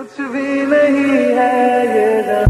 कुछ भी नहीं है ये